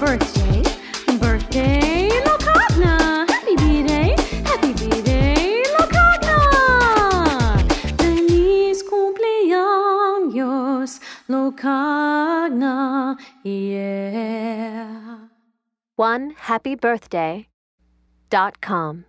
birthday, birthday, Locagna. Happy B-Day, happy B-Day, Locagna. Feliz cumpleaños, Locagna, yeah. One happy birthday dot com.